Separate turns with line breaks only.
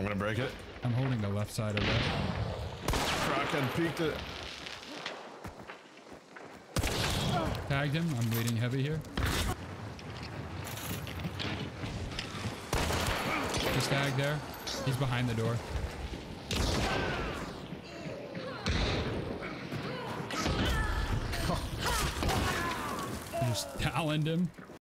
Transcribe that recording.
I'm gonna break it.
I'm holding the left side of it.
Kraken peeked it.
Tagged him. I'm waiting heavy here. He's tagged there. He's behind the door. Just taloned him.